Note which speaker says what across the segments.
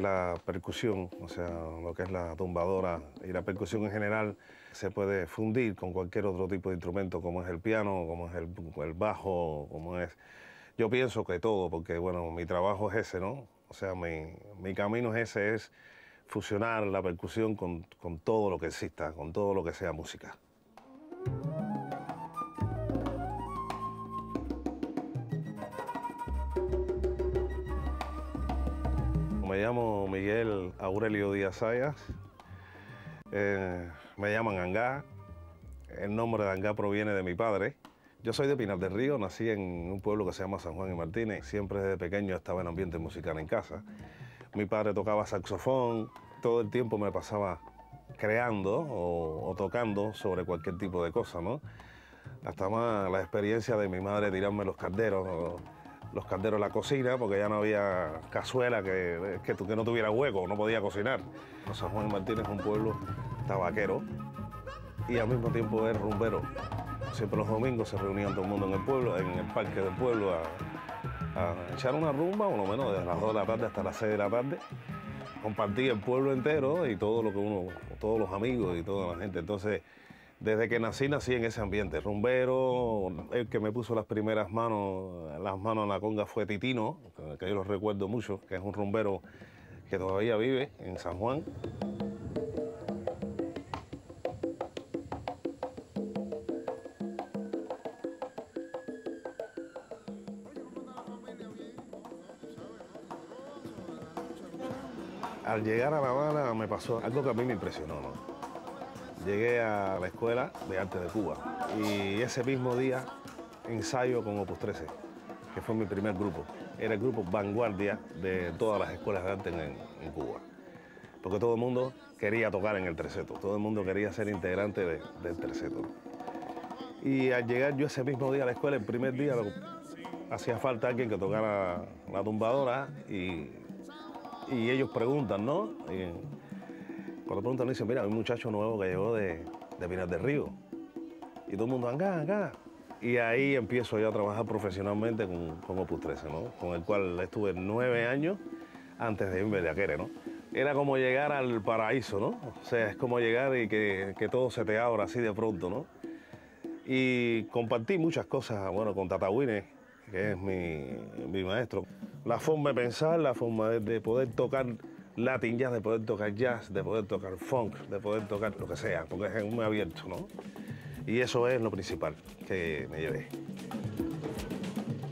Speaker 1: La percusión, o sea, lo que es la tumbadora y la percusión en general, se puede fundir con cualquier otro tipo de instrumento, como es el piano, como es el, el bajo, como es... Yo pienso que todo, porque bueno, mi trabajo es ese, ¿no? O sea, mi, mi camino es ese, es fusionar la percusión con, con todo lo que exista, con todo lo que sea música. Me llamo Miguel Aurelio Díaz Sayas. Eh, me llaman Angá. El nombre de Angá proviene de mi padre. Yo soy de Pinar del Río, nací en un pueblo que se llama San Juan y Martínez. Siempre desde pequeño estaba en ambiente musical en casa. Mi padre tocaba saxofón, todo el tiempo me pasaba creando o, tocando sobre cualquier tipo de cosa, ¿no? Hasta más la experiencia de mi madre tirarme los calderos, los calderos en la cocina, porque ya no había cazuela que, que, que no tuviera hueco, no podía cocinar. San Juan Martínez es un pueblo tabaquero y al mismo tiempo es rumbero. Siempre los domingos se reunían todo el mundo en el pueblo, en el parque del pueblo, a, echar una rumba, por lo menos desde las 2 de la tarde hasta las 6 de la tarde. Compartir el pueblo entero y todo lo que uno, todos los amigos y toda la gente. Entonces, desde que nací, nací en ese ambiente. Rumbero, el que me puso las primeras manos, las manos en la conga fue Titino, que- yo lo recuerdo mucho, que es un rumbero que todavía vive en San Juan. Al llegar a La Habana me pasó algo que a mí me impresionó. Llegué a la Escuela de Arte de Cuba y ese mismo día ensayo con Opus 13, que fue mi primer grupo. Era el grupo vanguardia de todas las escuelas de arte en, Cuba. Porque todo el mundo quería tocar en el terceto, todo el mundo quería ser integrante de- del terceto. Y al llegar yo ese mismo día a la escuela, el primer día, hacía falta alguien que tocara la tumbadora y, ellos preguntan, ¿no? Cuando preguntan, dicen, mira, hay un muchacho nuevo que llegó de, de Pinar del Río. Y todo el mundo, acá, acá. Y ahí empiezo yo a trabajar profesionalmente con, con Opus 13, ¿no? Con el cual estuve nueve años antes de irme de Aquere, ¿no? Era como llegar al paraíso, ¿no? O sea, es como llegar y que, que todo se te abra así de pronto, ¿no? Y compartí muchas cosas, bueno, con Tata Wine, que es mi, mi maestro. La forma de pensar, la forma de, de poder tocar Latin jazz, de poder tocar jazz, de poder tocar funk, de poder tocar lo que sea, porque es muy abierto, ¿no? Y eso es lo principal que me llevé.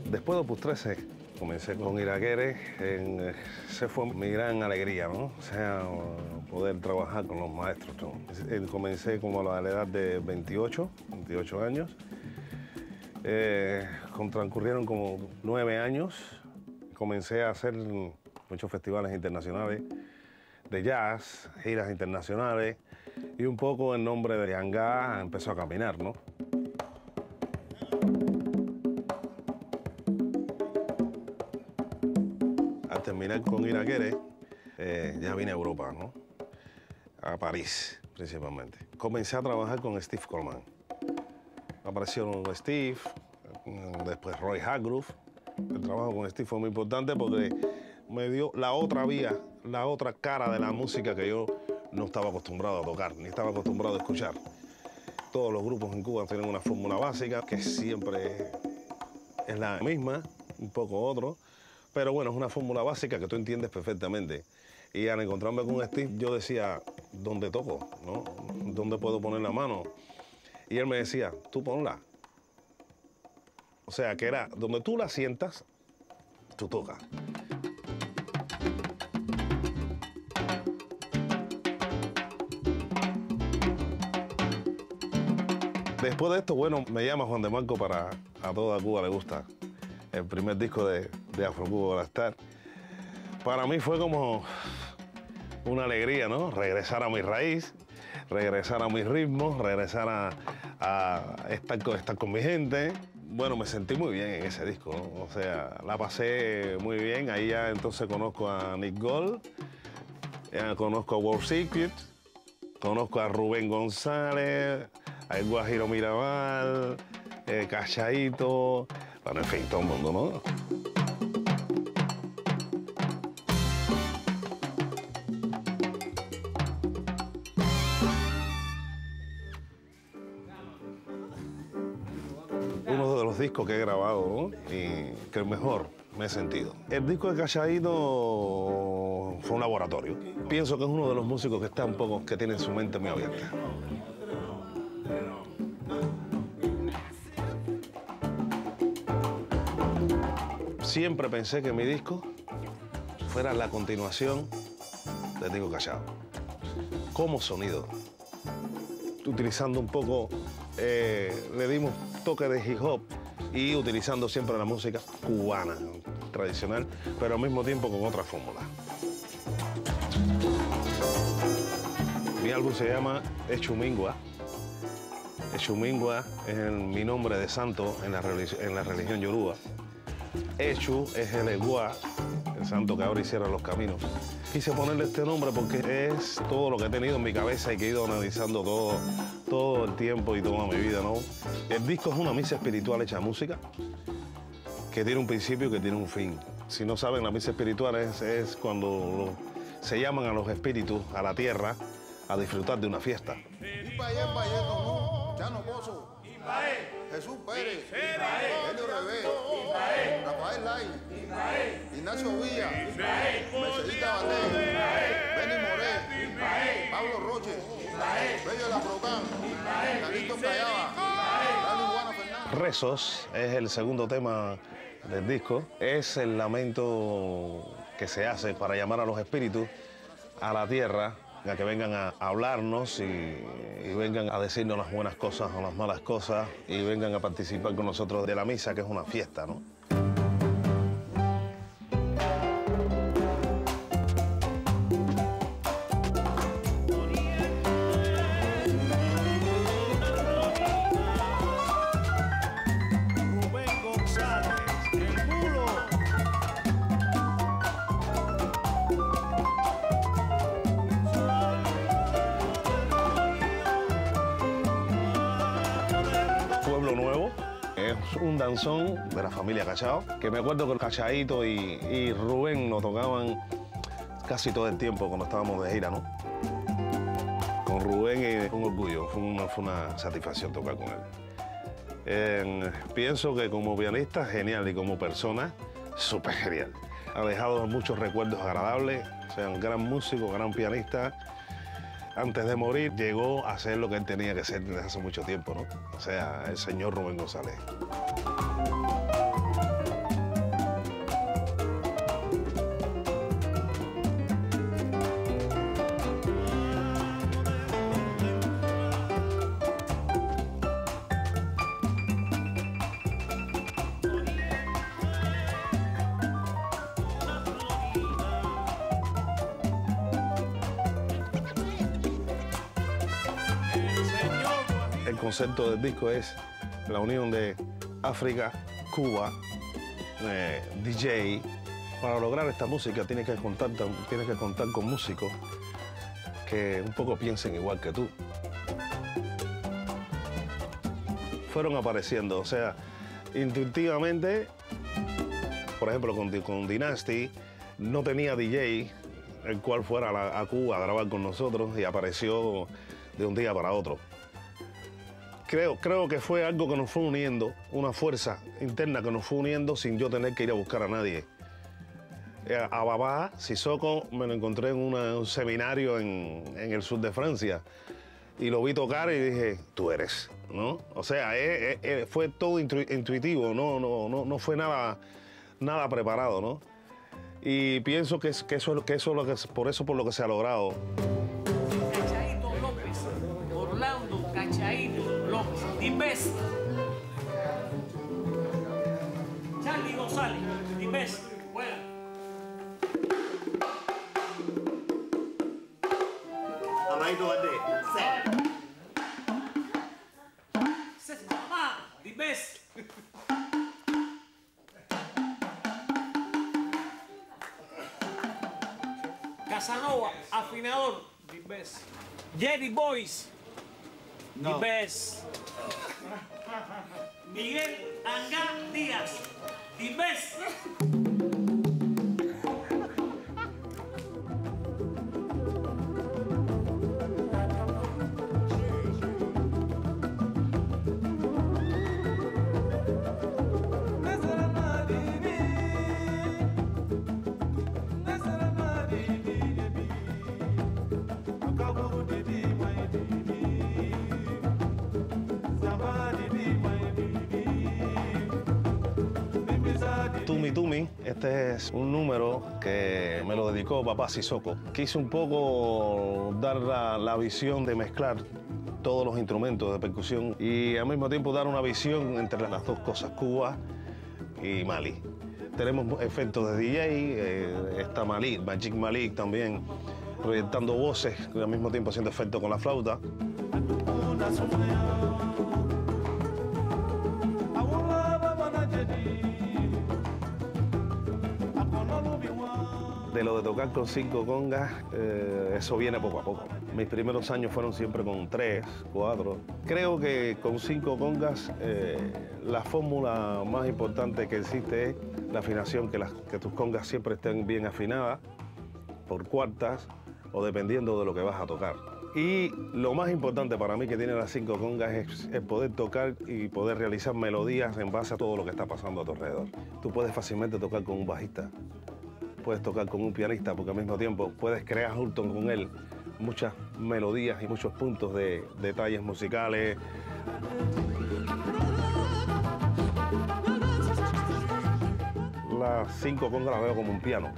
Speaker 1: Después de Opus 13, comencé con Iraquere, en, se fue mi gran alegría, ¿no? O sea, poder trabajar con los maestros. ¿no? Comencé como a la edad de 28, 28 años. Eh, transcurrieron como nueve años. Comencé a hacer muchos festivales internacionales de jazz, giras internacionales, y un poco en nombre de Yangá empezó a caminar, ¿no? Al terminar con Iraquere, eh, ya vine a Europa, ¿no? A París, principalmente. Comencé a trabajar con Steve Coleman. Apareció Steve, después Roy Hargrove. El trabajo con Steve fue muy importante porque me dio la otra vía, la otra cara de la música que yo no estaba acostumbrado a tocar, ni estaba acostumbrado a escuchar. Todos los grupos en Cuba tienen una fórmula básica que siempre es la misma, un poco otro, pero bueno, es una fórmula básica que tú entiendes perfectamente. Y al encontrarme con Steve, yo decía, ¿dónde toco? ¿No? ¿Dónde puedo poner la mano? Y él me decía, tú ponla. O sea, que era, donde tú la sientas, tú tocas. Después de esto, bueno, me llama Juan de Marco para a toda Cuba le gusta. El primer disco de, de Afro Cuba Star. Para mí fue como una alegría, ¿no? Regresar a mi raíz, regresar a mis ritmos, regresar a, a estar, con, estar con mi gente. Bueno, me sentí muy bien en ese disco, ¿no? O sea, la pasé muy bien. Ahí ya entonces conozco a Nick Gold, ya conozco a World Secret, conozco a Rubén González, hay Guajiro Mirabal, eh, Cachaito, bueno, en fin, todo el mundo, ¿no? Uno de los discos que he grabado y que el mejor me he sentido. El disco de Cachaíno fue un laboratorio. Pienso que es uno de los músicos que está un poco, que tiene su mente muy abierta. Siempre pensé que mi disco fuera la continuación de Digo Callado. Como sonido. Utilizando un poco, eh, le dimos toque de hip hop y utilizando siempre la música cubana, tradicional, pero al mismo tiempo con otra fórmula. Mi álbum se llama Echumingua. Echumingua es mi nombre de santo en la religión yoruba. Echu es el Eguá, el santo que abre y cierra los caminos. Quise ponerle este nombre porque es todo lo que he tenido en mi cabeza y que he ido analizando todo, todo el tiempo y toda mi vida, ¿no? El disco es una misa espiritual hecha música que tiene un principio y que tiene un fin. Si no saben, la misa espiritual es, cuando se llaman a los espíritus, a la tierra, a disfrutar de una fiesta. Jesús Pérez, Helio Revés, Rafael Lai, Ignacio Villa, Mercedita Valdés, Benny Moré, Pablo Roche, Bello La Procán, Carito Callaba, Dani Fernández. Rezos es el segundo tema del disco. Es el lamento que se hace para llamar a los espíritus a la tierra a que vengan a hablarnos y, vengan a decirnos las buenas cosas o las malas cosas y vengan a participar con nosotros de la misa, que es una fiesta, ¿no? Que me acuerdo que el Cachadito y, Rubén nos tocaban casi todo el tiempo cuando estábamos de gira, ¿no? Con Rubén es un orgullo, fue una, satisfacción tocar con él. pienso que como pianista, genial, y como persona, súper genial. Ha dejado muchos recuerdos agradables, o sea, un gran músico, gran pianista, antes de morir llegó a ser lo que él tenía que ser desde hace mucho tiempo, ¿no? O sea, el señor Rubén González. Concepto del disco es la unión de África, Cuba, eh, DJ. Para lograr esta música tienes que, contar, tienes que contar con músicos que un poco piensen igual que tú. Fueron apareciendo, o sea, intuitivamente, por ejemplo, con, con Dynasty, no tenía DJ el cual fuera a Cuba a grabar con nosotros y apareció de un día para otro creo, creo que fue algo que nos fue uniendo, una fuerza interna que nos fue uniendo sin yo tener que ir a buscar a nadie. Eh, a Babá Sissoko me lo encontré en un seminario en, el sur de Francia y lo vi tocar y dije, tú eres, ¿no? O sea, eh, eh, fue todo intuitivo, no, no, no, no fue nada, nada preparado, ¿no? Y pienso que, que eso, que eso, lo que, por eso por lo que se ha logrado.
Speaker 2: Casanova, afinador, the best. Jerry Boys, the best. Miguel Angá Díaz. Dimes.
Speaker 1: Tumi Este es un número que me lo dedicó papá Sissoko. Quise un poco dar la, la visión de mezclar todos los instrumentos de percusión y al mismo tiempo dar una visión entre las dos cosas, Cuba y Mali. Tenemos efectos de DJ, eh, está Malik, Magic Malik también, proyectando voces, y al mismo tiempo haciendo efectos con la flauta. De tocar con cinco congas, eh, eso viene poco a poco. Mis primeros años fueron siempre con tres, cuatro. Creo que con cinco congas eh, la fórmula más importante que existe es la afinación, que, las, que tus congas siempre estén bien afinadas por cuartas o dependiendo de lo que vas a tocar. Y lo más importante para mí que tiene las cinco congas es, es, poder tocar y poder realizar melodías en base a todo lo que está pasando a tu alrededor. Tú puedes fácilmente tocar con un bajista, puedes tocar con un pianista, porque al mismo tiempo puedes crear junto con él muchas melodías y muchos puntos de detalles musicales. Las cinco congas las veo como un piano.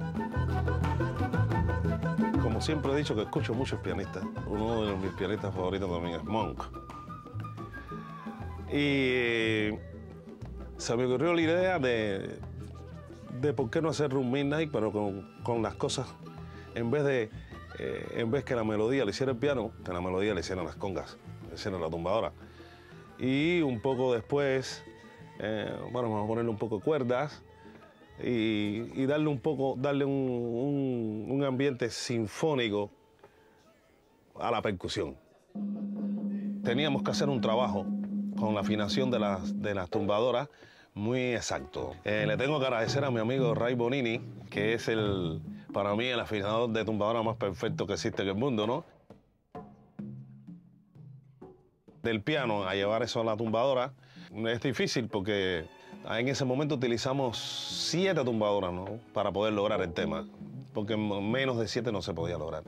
Speaker 1: Como siempre he dicho que escucho muchos pianistas. Uno de mis pianistas favoritos también es Monk. Y se me ocurrió la idea de, de por qué no hacer un midnight, pero con, con las cosas, en vez de eh, en vez que la melodía le hiciera el piano, que la melodía le hicieran las congas, le hicieran la tumbadora. Y un poco después, eh, bueno, vamos a ponerle un poco de cuerdas y, y darle un poco, darle un, un, ambiente sinfónico a la percusión. Teníamos que hacer un trabajo con la afinación de las, de las tumbadoras muy exacto. Eh, le tengo que agradecer a mi amigo Ray Bonini, que es el, para mí el afinador de tumbadora más perfecto que existe en el mundo, ¿no? Del piano a llevar eso a la tumbadora es difícil porque en ese momento utilizamos siete tumbadoras, ¿no? Para poder lograr el tema, porque menos de siete no se podía lograr.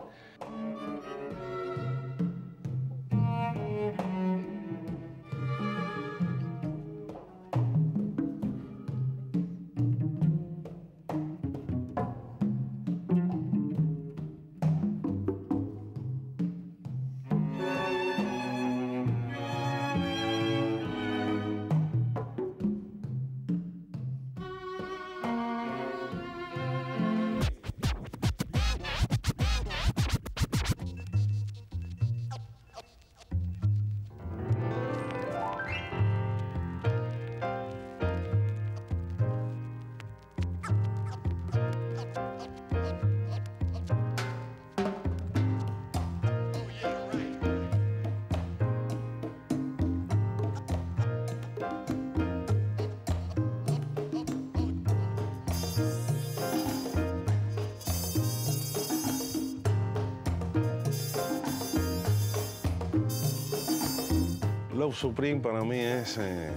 Speaker 1: Love Supreme para mí es eh,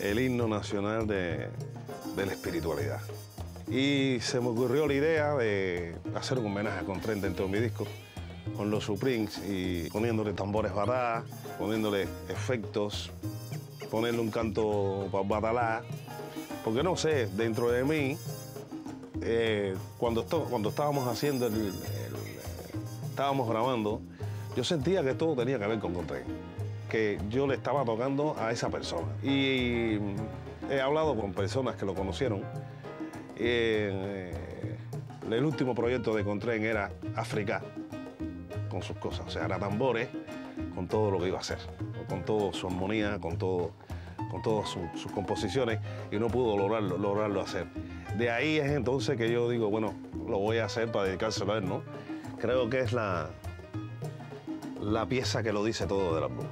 Speaker 1: el himno nacional de, de, la espiritualidad. Y se me ocurrió la idea de hacer un homenaje a Contren dentro de mi disco con los Supremes y poniéndole tambores bará, poniéndole efectos, ponerle un canto batalá. Porque no sé, dentro de mí, eh, cuando, esto, cuando estábamos haciendo el, el, estábamos grabando, yo sentía que todo tenía que ver con Coltrane, que yo le estaba tocando a esa persona. Y he hablado con personas que lo conocieron. Eh, el último proyecto de Coltrane era África, con sus cosas, o sea, era tambores, con todo lo que iba a hacer, con toda su armonía, con todo con todas su, sus composiciones y no pudo lograrlo, lograrlo hacer. De ahí es entonces que yo digo, bueno, lo voy a hacer para dedicárselo a él, ¿no? Creo que es la, la pieza que lo dice todo del álbum.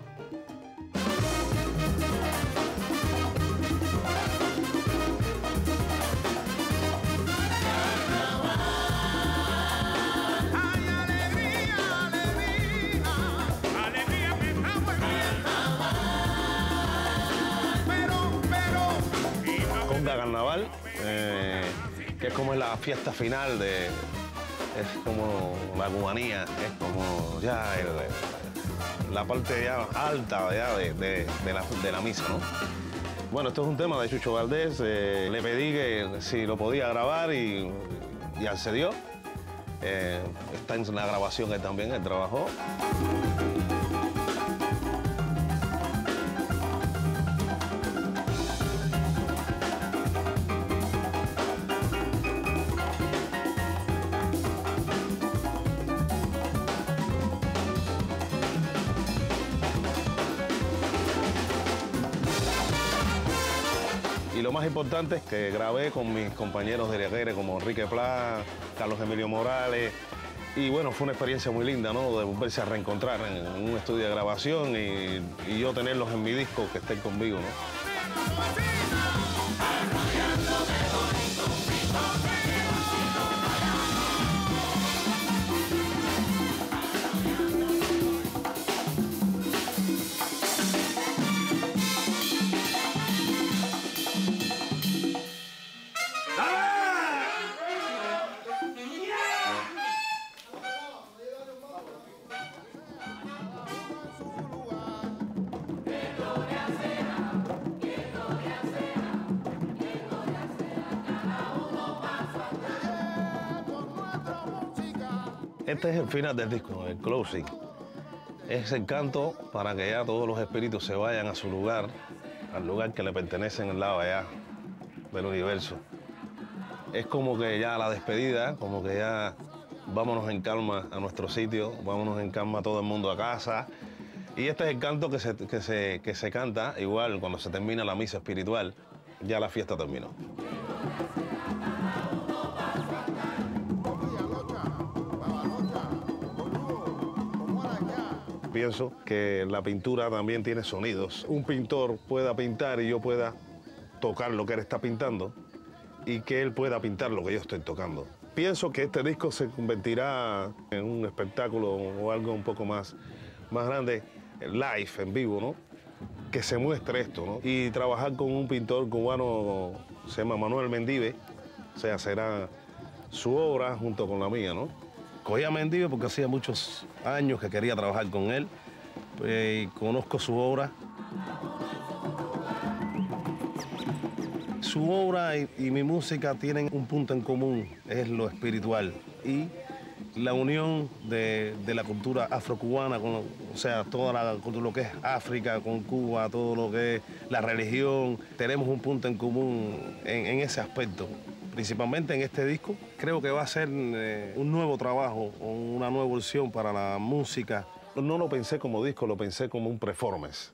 Speaker 1: Carnaval, eh, que es como la fiesta final de, es como la cubanía, es como ya el, la parte ya alta de, de, de, la, de, la, misa, ¿no? Bueno, esto es un tema de Chucho Valdés. eh, le pedí que si lo podía grabar y, y accedió. Eh, está en la grabación él también, él trabajó. Más importante es que grabé con mis compañeros de Reguere como Enrique Pla, Carlos Emilio Morales. Y bueno, fue una experiencia muy linda, ¿no? De volverse a reencontrar en, en un estudio de grabación y, y yo tenerlos en mi disco que estén conmigo, ¿no? Este es el final del disco, el closing. Es el canto para que ya todos los espíritus se vayan a su lugar, al lugar que le pertenece en el lado allá del universo. Es como que ya la despedida, como que ya vámonos en calma a nuestro sitio, vámonos en calma todo el mundo a casa. Y este es el canto que se, que se, que se canta igual cuando se termina la misa espiritual, ya la fiesta terminó. Pienso que la pintura también tiene sonidos. Un pintor pueda pintar y yo pueda tocar lo que él está pintando y que él pueda pintar lo que yo estoy tocando. Pienso que este disco se convertirá en un espectáculo o algo un poco más, más grande, live, en vivo, ¿no? Que se muestre esto, ¿no? Y trabajar con un pintor cubano, se llama Manuel Mendive, o sea, será su obra junto con la mía, ¿no? Cogí a Mendive porque hacía muchos años que quería trabajar con él eh, conozco su obra. Su obra y, y mi música tienen un punto en común, es lo espiritual y la unión de, de la cultura afrocubana, con, o sea, con lo que es África, con Cuba, todo lo que es la religión, tenemos un punto en común en, en ese aspecto principalmente en este disco. Creo que va a ser eh, un nuevo trabajo, una nueva evolución para la música. No lo pensé como disco, lo pensé como un performance.